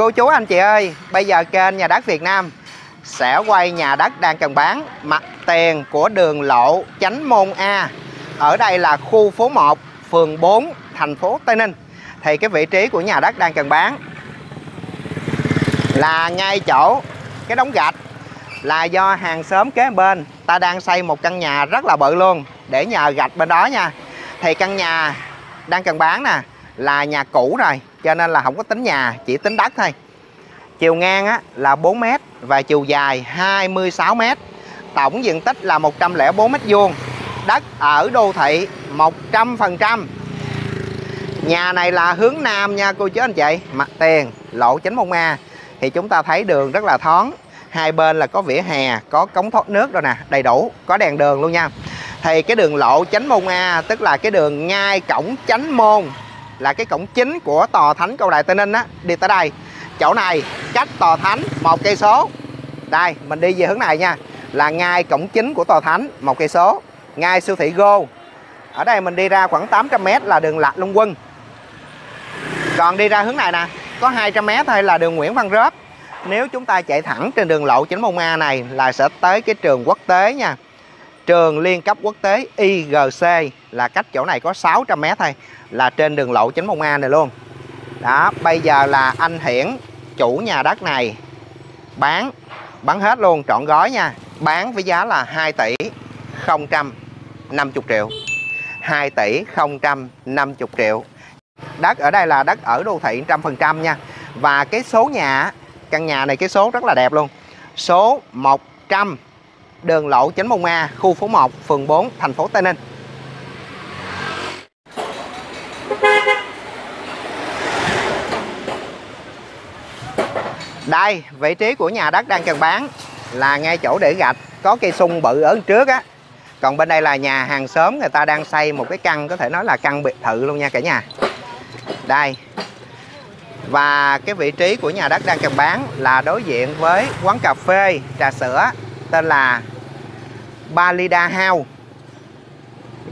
Cô chú anh chị ơi, bây giờ kênh Nhà đất Việt Nam sẽ quay nhà đất đang cần bán mặt tiền của đường lộ Chánh Môn A. Ở đây là khu phố 1, phường 4, thành phố Tây Ninh. Thì cái vị trí của nhà đất đang cần bán là ngay chỗ cái đống gạch là do hàng xóm kế bên ta đang xây một căn nhà rất là bự luôn để nhờ gạch bên đó nha. Thì căn nhà đang cần bán nè là nhà cũ rồi cho nên là không có tính nhà chỉ tính đất thôi. Chiều ngang á, là 4 m và chiều dài 26 m tổng diện tích là 104 m vuông. Đất ở đô thị 100% nhà này là hướng nam nha cô chú anh chị. Mặt tiền lộ chính mông A. Thì chúng ta thấy đường rất là thoáng. Hai bên là có vỉa hè có cống thoát nước rồi nè đầy đủ có đèn đường luôn nha. Thì cái đường lộ chánh môn A tức là cái đường ngay cổng chánh môn là cái cổng chính của tòa thánh cầu đài tây ninh á. Đi tới đây. Chỗ này, cách tòa thánh một cây số. Đây, mình đi về hướng này nha. Là ngay cổng chính của tòa thánh một cây số. Ngay siêu thị go. Ở đây mình đi ra khoảng 800m là đường lạc long quân. Còn đi ra hướng này nè, có 200m thôi là đường nguyễn văn rớp. Nếu chúng ta chạy thẳng trên đường lộ chính môn A này là sẽ tới cái trường quốc tế nha. Trường liên cấp quốc tế IGC là cách chỗ này có 600m thôi là trên đường lộ chính môn A này luôn. Đó, bây giờ là anh Hiển, chủ nhà đất này, bán bán hết luôn, trọn gói nha. Bán với giá là 2 tỷ 050 triệu. 2 tỷ 050 triệu. Đất ở đây là đất ở đô thị 100% nha. Và cái số nhà, căn nhà này, cái số rất là đẹp luôn. Số 100 đường lộ chính môn A, khu phố 1 phường 4 thành phố Tây Ninh. Đây, vị trí của nhà đất đang cần bán là ngay chỗ để gạch, có cây sung bự ở trước á. Còn bên đây là nhà hàng xóm người ta đang xây một cái căn có thể nói là căn biệt thự luôn nha cả nhà. Đây. Và cái vị trí của nhà đất đang cần bán là đối diện với quán cà phê, trà sữa tên là Balida House.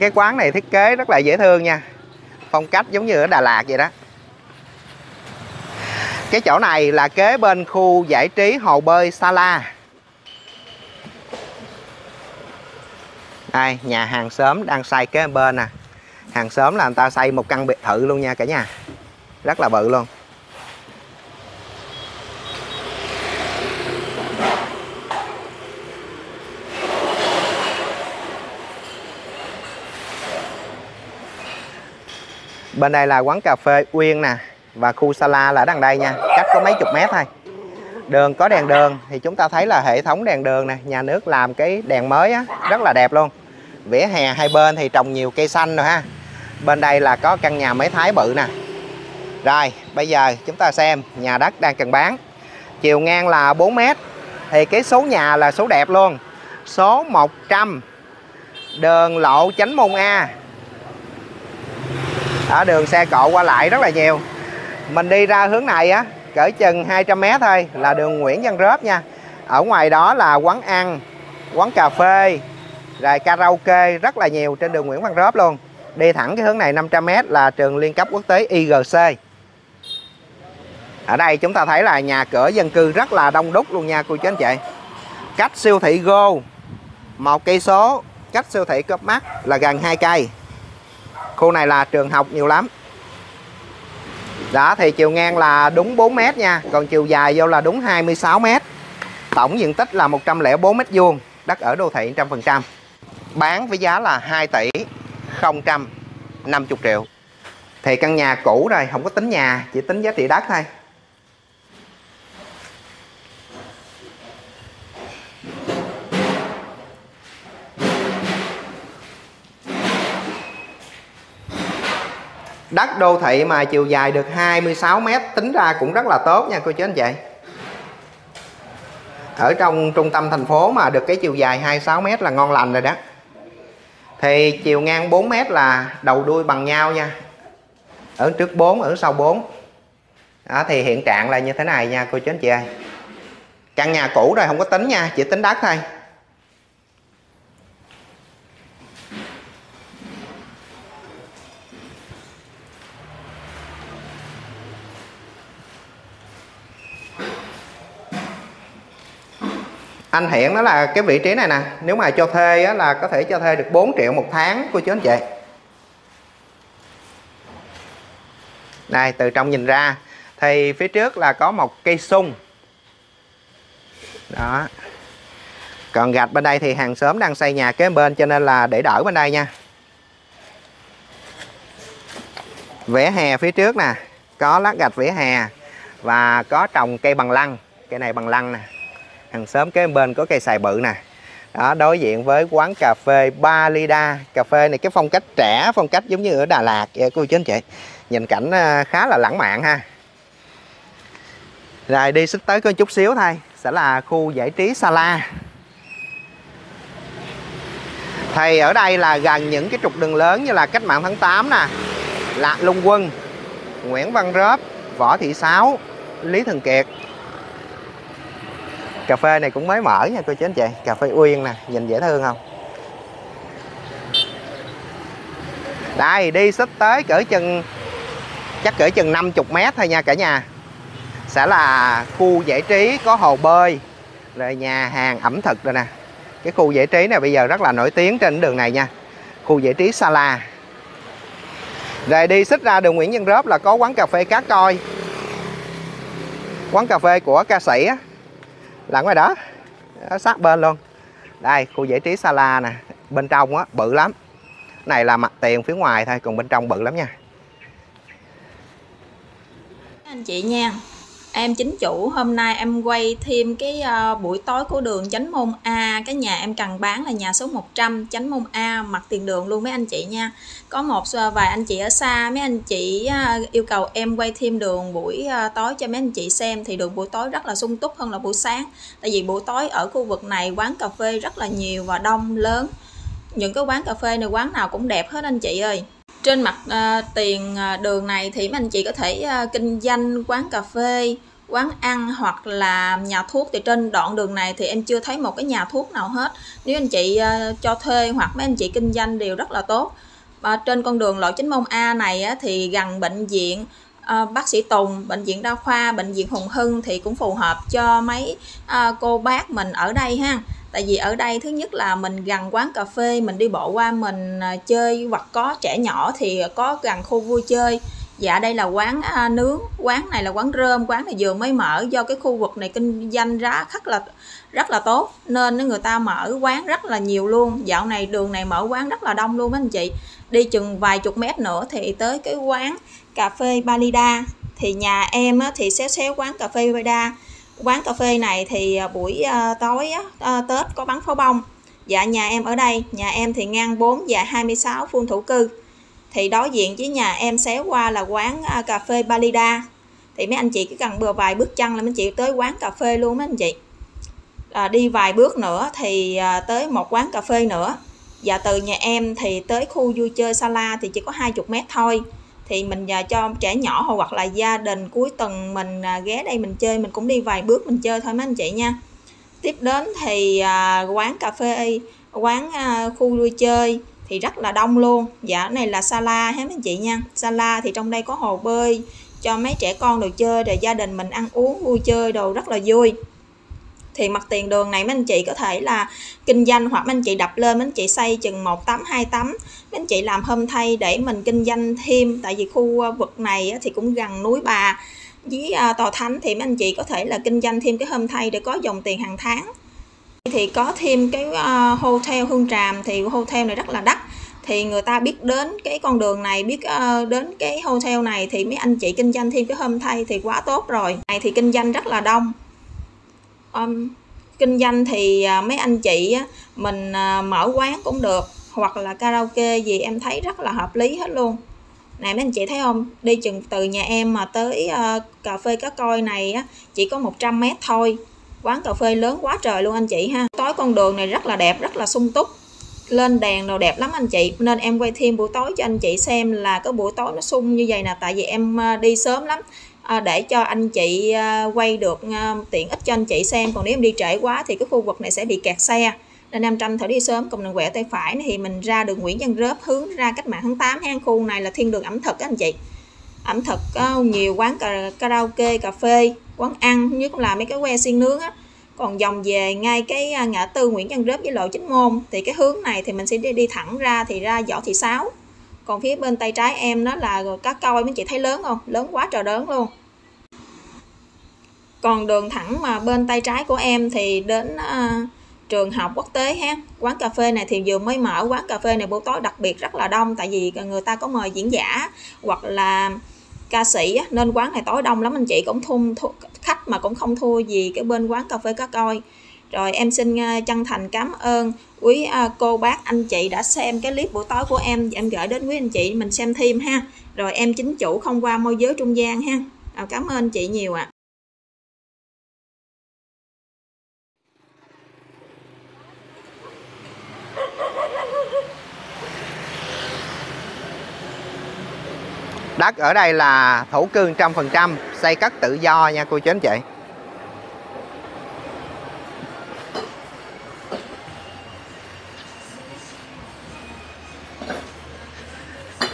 Cái quán này thiết kế rất là dễ thương nha. Phong cách giống như ở Đà Lạt vậy đó cái chỗ này là kế bên khu giải trí hồ bơi Sala. Đây, nhà hàng xóm đang xây kế bên nè. Hàng xóm là người ta xây một căn biệt thự luôn nha cả nhà. Rất là bự luôn. Bên đây là quán cà phê Uyên nè và khu sala là ở đằng đây nha cách có mấy chục mét thôi. Đường có đèn đường thì chúng ta thấy là hệ thống đèn đường nè nhà nước làm cái đèn mới á, rất là đẹp luôn. Vỉa hè hai bên thì trồng nhiều cây xanh rồi ha. Bên đây là có căn nhà máy thái bự nè. Rồi bây giờ chúng ta xem nhà đất đang cần bán. Chiều ngang là 4 mét thì cái số nhà là số đẹp luôn. Số 100 đường lộ chánh môn A. Ở đường xe cộ qua lại rất là nhiều mình đi ra hướng này á, cỡ chừng 200 mét thôi, là đường Nguyễn Văn Rớp nha. Ở ngoài đó là quán ăn, quán cà phê, rồi karaoke rất là nhiều trên đường Nguyễn Văn Rớp luôn. Đi thẳng cái hướng này 500 mét là trường liên cấp quốc tế IGC ở đây chúng ta thấy là nhà cửa dân cư rất là đông đúc luôn nha cô chú anh chị. Cách siêu thị Go, một cây số, cách siêu thị cấp mắt là gần 2 cây. Khu này là trường học nhiều lắm đó thì chiều ngang là đúng 4 m nha, còn chiều dài vô là đúng 26 m tổng diện tích là 104 m vuông, đất ở đô thị 100% bán với giá là 2 tỷ 050 triệu. Thì căn nhà cũ rồi, không có tính nhà, chỉ tính giá trị đất thôi. Đất đô thị mà chiều dài được 26 mét, tính ra cũng rất là tốt nha cô chú anh chị. Ở trong trung tâm thành phố mà được cái chiều dài 26 mét là ngon lành rồi đó. Thì chiều ngang 4 mét là đầu đuôi bằng nhau nha. Ở trước 4 ở sau 4 đó, thì hiện trạng là như thế này nha cô chú anh chị ơi. Căn nhà cũ rồi, không có tính nha, chỉ tính đất thôi. Anh hiện đó là cái vị trí này nè nếu mà cho thuê á, là có thể cho thuê được 4 triệu một tháng cô chú anh chị. Đây từ trong nhìn ra thì phía trước là có một cây sung. Đó. Còn gạch bên đây thì hàng xóm đang xây nhà kế bên cho nên là để đỡ bên đây nha. Vỉa hè phía trước nè có lát gạch vỉa hè và có trồng cây bằng lăng. Cây này bằng lăng nè hàng xóm kế bên có cây xài bự nè. Đó, đối diện với quán cà phê Balida cà phê này cái phong cách trẻ, phong cách giống như ở Đà Lạt vậy, cô chú anh chị. Nhìn cảnh à, khá là lãng mạn ha. Rồi, đi xích tới có chút xíu thôi. Sẽ là khu giải trí Sala. Thì ở đây là gần những cái trục đường lớn như là cách mạng tháng 8 nè, Lạc Lung Quân, Nguyễn Văn Rớp, Võ Thị Sáu, Lý Thường Kiệt cà phê này cũng mới mở nha cô chú anh chị. Cà phê Uyên nè, nhìn dễ thương không? Đây, đi xích tới cỡ chừng, chắc cỡ chừng 50 mét thôi nha cả nhà. Sẽ là khu giải trí có hồ bơi rồi nhà hàng ẩm thực rồi nè. Cái khu giải trí này bây giờ rất là nổi tiếng trên đường này nha. Khu giải trí Sala. Rồi đi xích ra đường Nguyễn Văn Rớp là có quán cà phê cá coi. Quán cà phê của ca sĩ á là ngoài đó, sát bên luôn. Đây, khu giải trí Sala nè. Bên trong á, bự lắm. Này là mặt tiền phía ngoài thôi, còn bên trong bự lắm nha. Anh chị nha em chính chủ hôm nay em quay thêm cái uh, buổi tối của đường chánh môn A. Cái nhà em cần bán là nhà số 100 chánh môn A mặt tiền đường luôn mấy anh chị nha. Có một ờ, vài anh chị ở xa mấy anh chị uh, yêu cầu em quay thêm đường buổi uh, tối cho mấy anh chị xem thì đường buổi tối rất là sung túc hơn là buổi sáng. Tại vì buổi tối ở khu vực này quán cà phê rất là nhiều và đông lớn. Những cái quán cà phê này quán nào cũng đẹp hết anh chị ơi. Trên mặt uh, tiền uh, đường này thì mấy anh chị có thể uh, kinh doanh quán cà phê quán ăn hoặc là nhà thuốc. Thì trên đoạn đường này thì em chưa thấy một cái nhà thuốc nào hết. Nếu anh chị ờ, cho thuê hoặc mấy anh chị kinh doanh đều rất là tốt. Và trên con đường lộ chính mông A này á, thì gần bệnh viện ờ, bác sĩ Tùng, bệnh viện đa khoa, bệnh viện Hùng Hưng thì cũng phù hợp cho mấy ờ, cô bác mình ở đây ha. Tại vì ở đây thứ nhất là mình gần quán cà phê mình đi bộ qua mình à, chơi hoặc có trẻ nhỏ thì có gần khu vui chơi dạ đây là quán à, nướng. Quán này là quán rơm quán này vừa mới mở do cái khu vực này kinh doanh giá rất là rất là tốt nên người ta mở quán rất là nhiều luôn. Dạo này đường này mở quán rất là đông luôn anh chị. Đi chừng vài chục mét nữa thì tới cái quán cà phê Balida. Thì nhà em á, thì xéo xéo quán cà phê Balida. Quán cà phê này thì à, buổi à, tối à, Tết có bắn pháo bông. Dạ nhà em ở đây. Nhà em thì ngang 4 và 26 phun thủ cư thì đối diện với nhà em xéo qua là quán à, cà phê Balida. Thì mấy anh chị cứ cần bừa vài bước chân là mấy chị tới quán cà phê luôn mấy anh chị. À, đi vài bước nữa thì à, tới một quán cà phê nữa. Và từ nhà em thì tới khu vui chơi Sala thì chỉ có 20 mét thôi. Thì mình à, cho trẻ nhỏ hoặc là gia đình cuối tuần mình à, ghé đây mình chơi mình cũng đi vài bước mình chơi thôi mấy anh chị nha. Tiếp đến thì à, quán cà phê quán à, khu vui chơi thì rất là đông luôn. Dạ này là sala hết mấy anh chị nha? Sala thì trong đây có hồ bơi, cho mấy trẻ con được chơi rồi gia đình mình ăn uống, vui chơi đồ rất là vui. Thì mặt tiền đường này mấy anh chị có thể là kinh doanh hoặc mấy anh chị đập lên, mấy anh chị xây chừng một tấm, hai tấm. Mấy anh chị làm hôm thay để mình kinh doanh thêm, tại vì khu à, vực này thì cũng gần núi bà. Với à, tòa thánh thì mấy anh chị có thể là kinh doanh thêm cái hôm thay để có dòng tiền hàng tháng thì có thêm cái uh, hotel hương tràm. Thì hotel này rất là đắt. Thì người ta biết đến cái con đường này biết ờ, đến cái hotel này thì mấy anh chị kinh doanh thêm cái hôm thay thì quá tốt rồi. Này thì kinh doanh rất là đông. Um, kinh doanh thì uh, mấy anh chị uh, mình uh, mở quán cũng được hoặc là karaoke gì em thấy rất là hợp lý hết luôn. Này mấy anh chị thấy không? Đi chừng từ nhà em mà tới uh, cà phê cá coi này á, chỉ có 100 mét thôi quán cà phê lớn quá trời luôn anh chị ha. Tối con đường này rất là đẹp, rất là sung túc. Lên đèn đồ đẹp lắm anh chị. Nên em quay thêm buổi tối cho anh chị xem là cái buổi tối nó sung như vậy nè. Tại vì em à, đi sớm lắm. À, để cho anh chị à, quay được tiện ích cho anh chị xem. Còn nếu em đi trễ quá thì cái khu vực này sẽ bị kẹt xe. Nên em tranh thử đi sớm. Cùng đường quẹo tay phải thì mình ra đường Nguyễn Văn Rớp hướng ra cách mạng tháng 8 hang khu này là thiên đường ẩm thực các anh chị. Ẩm thực có nhiều quán karaoke, cà phê quán ăn nhất là mấy cái que xiên nướng á. Còn dòng về ngay cái à, ngã tư Nguyễn Văn Rớp với lộ Chính Môn thì cái hướng này thì mình sẽ đi, đi thẳng ra thì ra Võ Thị Sáu. Còn phía bên tay trái em nó là cá coi mấy chị thấy lớn không? Lớn quá trời lớn luôn. Còn đường thẳng mà bên tay trái của em thì đến uh, trường học quốc tế ha. Quán cà phê này thì vừa mới mở quán cà phê này buổi tối đặc biệt rất là đông tại vì người ta có mời diễn giả hoặc là ca sĩ nên quán này tối đông lắm, anh chị cũng thun khách mà cũng không thua gì cái bên quán cà phê cá coi. Rồi em xin à, chân thành cảm ơn quý à, cô bác, anh chị đã xem cái clip buổi tối của em. Em gửi đến quý anh chị mình xem thêm ha. Rồi em chính chủ không qua môi giới trung gian ha. Cảm ơn chị nhiều ạ. à. Đất ở đây là thổ cư trăm phần trăm xây cất tự do nha cô chú anh chị.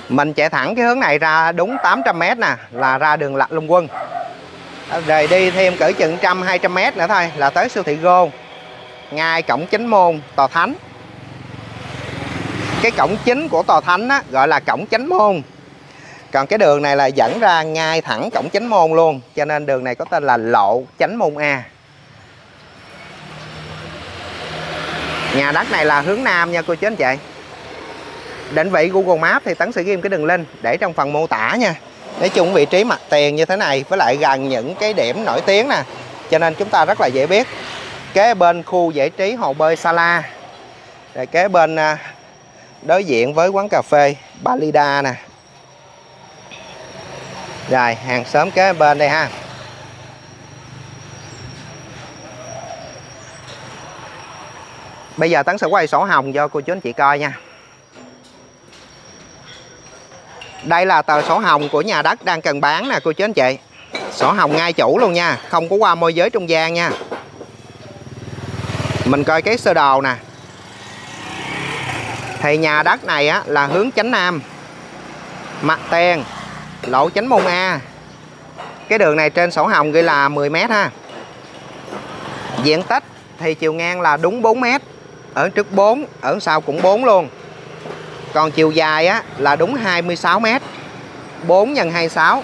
Mình chạy thẳng cái hướng này ra đúng 800m nè là ra đường Lạc Long Quân. Rồi đi thêm cỡ chừng trăm 200m nữa thôi là tới siêu thị Gô, ngay cổng chính môn tòa thánh. Cái cổng chính của tòa thánh á, gọi là cổng chánh môn còn cái đường này là dẫn ra ngay thẳng cổng chánh môn luôn. Cho nên đường này có tên là lộ chánh môn A. Nhà đất này là hướng nam nha cô chú anh chị. Định vị Google Maps thì Tấn sẽ ghi cái đường link để trong phần mô tả nha. Nói chung vị trí mặt tiền như thế này với lại gần những cái điểm nổi tiếng nè. Cho nên chúng ta rất là dễ biết. Kế bên khu giải trí hồ bơi Sala. Rồi kế bên à, đối diện với quán cà phê Balida nè rồi hàng xóm kế bên đây ha. Bây giờ Tấn sẽ quay sổ hồng cho cô chú anh chị coi nha. Đây là tờ sổ hồng của nhà đất đang cần bán nè cô chú anh chị. Sổ hồng ngay chủ luôn nha Không có qua môi giới trung gian nha. Mình coi cái sơ đồ nè. Thì nhà đất này á, là hướng chánh nam. Mặt tiền lộ chánh môn A. Cái đường này trên sổ hồng ghi là 10m ha. Diện tích thì chiều ngang là đúng 4m ở trước 4 ở sau cũng 4 luôn. Còn chiều dài á là đúng 26m 4 x 26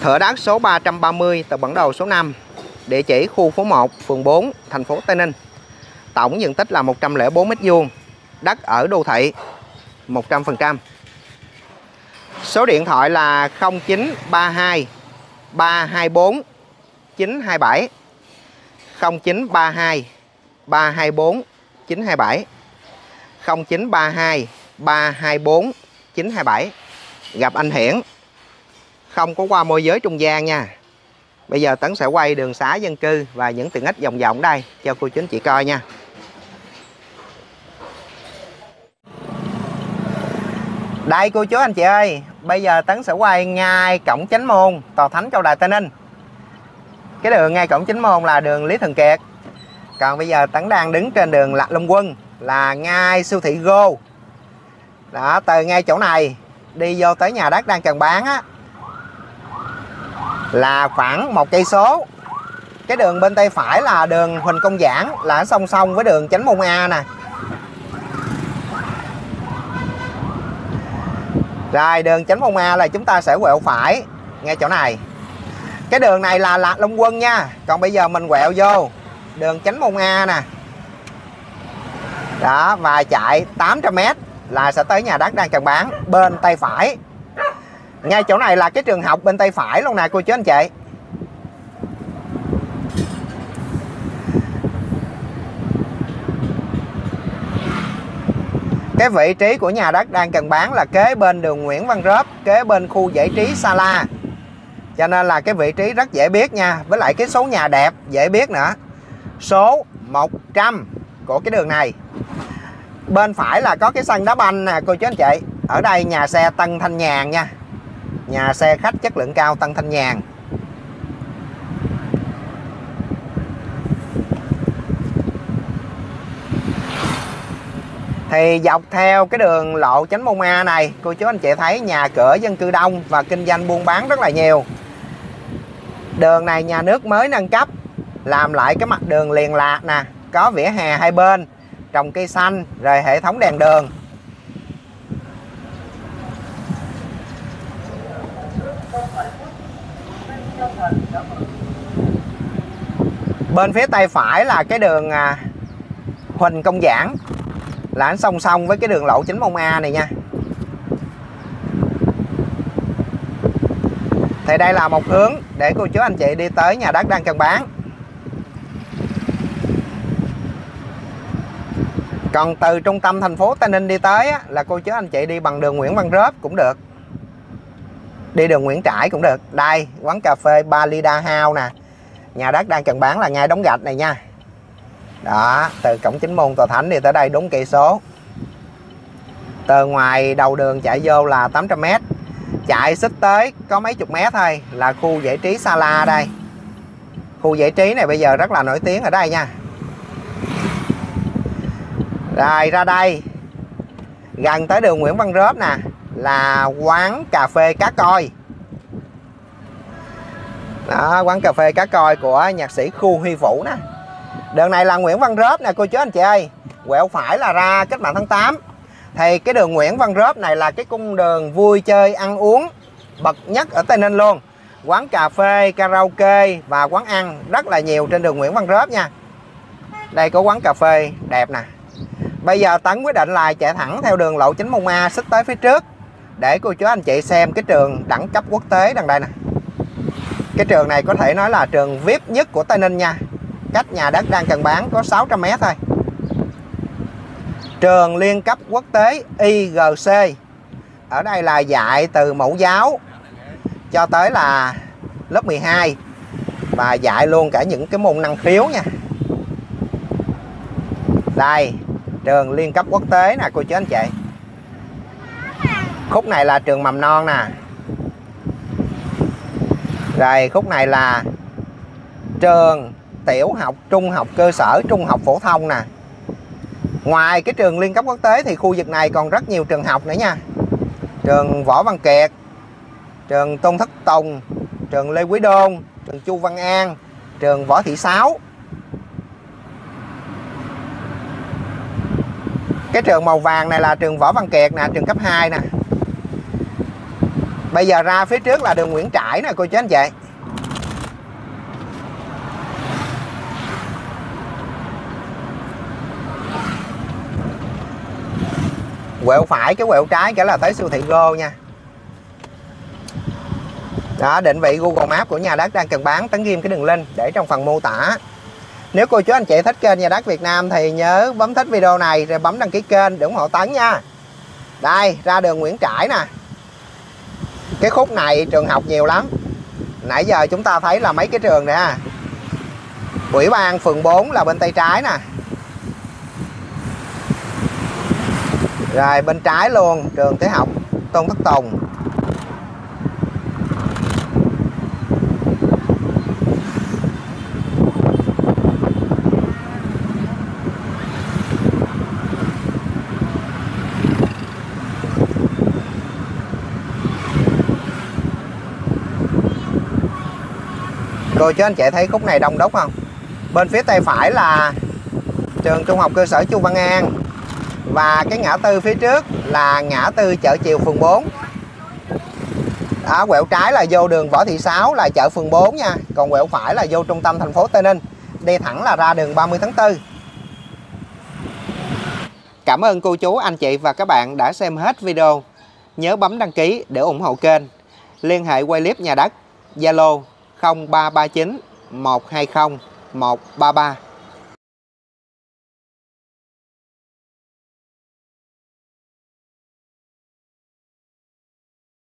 thửa đất số 330 tờ bản đồ số 5 địa chỉ khu phố 1 phường 4 thành phố Tây Ninh. Tổng diện tích là 104 m vuông, đất ở đô thị 100% Số điện thoại là 0932 324 927 0932 324 927 0932 324 927 Gặp anh Hiển. Không có qua môi giới trung gian nha. Bây giờ Tấn sẽ quay đường xá dân cư Và những tiện ích vòng vòng đây Cho cô chú anh chị coi nha. Đây, cô chú anh chị ơi. Bây giờ Tấn sẽ quay ngay cổng chánh môn, Tòa Thánh Châu Đài Tây Ninh. Cái đường ngay cổng chánh môn là đường Lý Thường Kiệt. Còn bây giờ Tấn đang đứng trên đường Lạc Long Quân, Là ngay siêu thị Go. Đó, từ ngay chỗ này, Đi vô tới nhà đất đang cần bán á, Là khoảng một cây số. Cái đường bên tay phải là đường Huỳnh Công Giảng, Là song song với đường Chánh Môn A nè. Rồi, đường chánh phong A là chúng ta sẽ quẹo phải. Ngay chỗ này. Cái đường này là Lạc Long Quân nha. Còn bây giờ mình quẹo vô. Đường chánh phong A nè. Đó, và chạy 800m là sẽ tới nhà đất đang cần bán bên tay phải. Ngay chỗ này là cái trường học bên tay phải luôn nè, cô chú anh chị. Cái vị trí của nhà đất đang cần bán là kế bên đường Nguyễn Văn Rớp, kế bên khu giải trí Sala. Cho nên là cái vị trí rất dễ biết nha, với lại cái số nhà đẹp dễ biết nữa. Số 100 của cái đường này. Bên phải là có cái sân đá banh nè, cô chú anh chị. Ở đây nhà xe Tân Thanh Nhàn nha. Nhà xe khách chất lượng cao Tân Thanh Nhàn. Thì dọc theo cái đường lộ chánh môn A này, cô chú anh chị thấy nhà cửa dân cư đông và kinh doanh buôn bán rất là nhiều. Đường này nhà nước mới nâng cấp, làm lại cái mặt đường liền lạc nè, có vỉa hè hai bên, trồng cây xanh rồi hệ thống đèn đường. Bên phía tay phải là cái đường à, Huỳnh Công Giảng là song song với cái đường lộ chính mông A này nha. Thì đây là một hướng để cô chú anh chị đi tới nhà đất đang cần bán. Còn từ trung tâm thành phố Tây Ninh đi tới là cô chú anh chị đi bằng đường Nguyễn Văn Rớp cũng được. Đi đường Nguyễn Trãi cũng được. Đây, quán cà phê Balida House nè. Nhà đất đang cần bán là ngay đóng gạch này nha đó, từ cổng chính môn tòa thánh thì tới đây đúng cây số. Từ ngoài đầu đường chạy vô là 800m chạy xích tới có mấy chục mét thôi, là khu giải trí Sala đây. Khu giải trí này bây giờ rất là nổi tiếng ở đây nha. Rồi, ra đây. Gần tới đường Nguyễn Văn Rớp nè, là quán cà phê cá coi. Đó, quán cà phê cá coi của nhạc sĩ khu huy vũ nè đường này là Nguyễn Văn Rớp nè, cô chú anh chị ơi. Quẹo phải là ra cách mạng tháng 8 thì cái đường Nguyễn Văn Rớp này là cái cung đường vui chơi ăn uống bậc nhất ở Tây Ninh luôn. Quán cà phê, karaoke và quán ăn rất là nhiều trên đường Nguyễn Văn Rớp nha. Đây có quán cà phê đẹp nè. Bây giờ Tấn quyết định là chạy thẳng theo đường lộ chính mông A xích tới phía trước để cô chú anh chị xem cái trường đẳng cấp quốc tế đằng đây nè. Cái trường này có thể nói là trường VIP nhất của Tây Ninh nha cách nhà đất đang cần bán có 600m thôi. Trường liên cấp quốc tế IGC ở đây là dạy từ mẫu giáo cho tới là lớp 12 và dạy luôn cả những cái môn năng khiếu nha. Đây, trường liên cấp quốc tế nè, cô chú anh chị. Khúc này là trường mầm non nè. Rồi khúc này là trường tiểu học, trung học, cơ sở, trung học phổ thông nè. Ngoài cái trường liên cấp quốc tế thì khu vực này còn rất nhiều trường học nữa nha. Trường võ văn kiệt, trường tôn thất tùng, trường lê quý đôn, trường chu văn an, trường võ thị sáu. Cái trường màu vàng này là trường võ văn kiệt nè, trường cấp 2 nè. Bây giờ ra phía trước là đường nguyễn trãi nè, cô chú anh chị. Quẹo phải, cái quẹo trái cái là tới siêu thị Go nha. Đó, định vị Google Maps của nhà đất đang cần bán, tấn ghim cái đường link để trong phần mô tả. Nếu cô chú anh chị thích kênh nhà đất Việt Nam thì nhớ bấm thích video này rồi bấm đăng ký kênh để ủng hộ Tấn nha. Đây, ra đường Nguyễn Trãi nè. Cái khúc này trường học nhiều lắm. Nãy giờ chúng ta thấy là mấy cái trường nè Ủy ban phường 4 là bên tay trái nè. Rồi, bên trái luôn, trường Thế học, tôn thất tùng. Cô chứ anh chị thấy khúc này đông đúc không? Bên phía tay phải là trường trung học cơ sở chu văn an và cái ngã tư phía trước là ngã tư chợ chiều phường 4 đó, quẹo trái là vô đường Võ Thị Sáu là chợ phường 4 nha. Còn quẹo phải là vô trung tâm thành phố Tây Ninh. Đi thẳng là ra đường 30 tháng 4 Cảm ơn cô chú, anh chị và các bạn đã xem hết video. Nhớ bấm đăng ký để ủng hộ kênh. Liên hệ quay clip nhà đất Zalo 0339 120 133